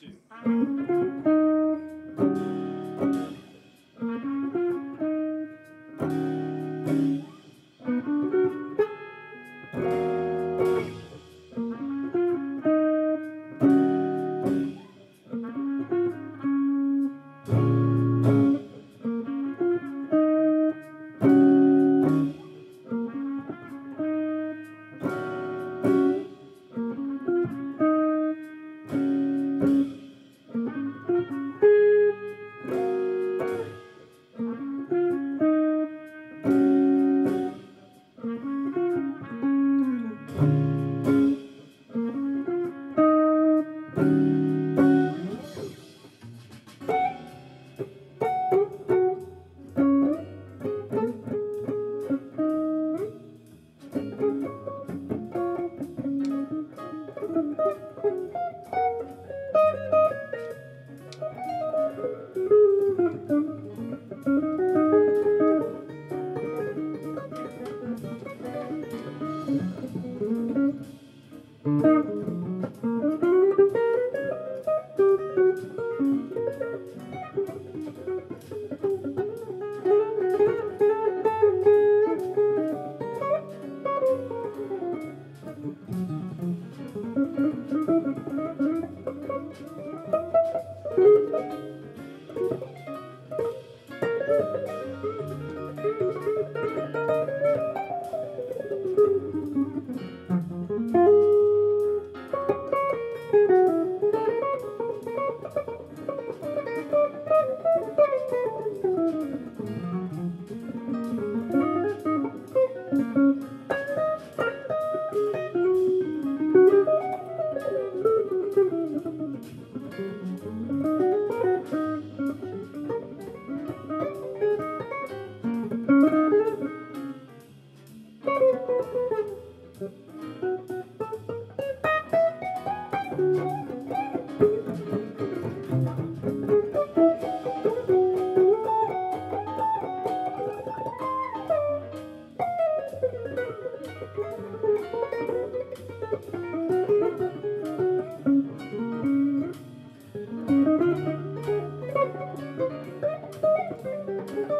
two. Um,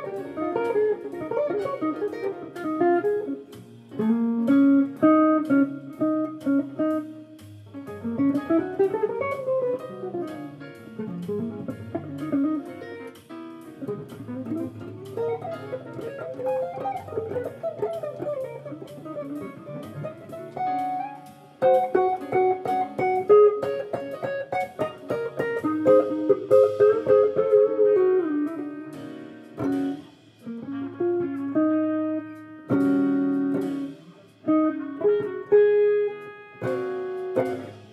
Thank you. Thank you.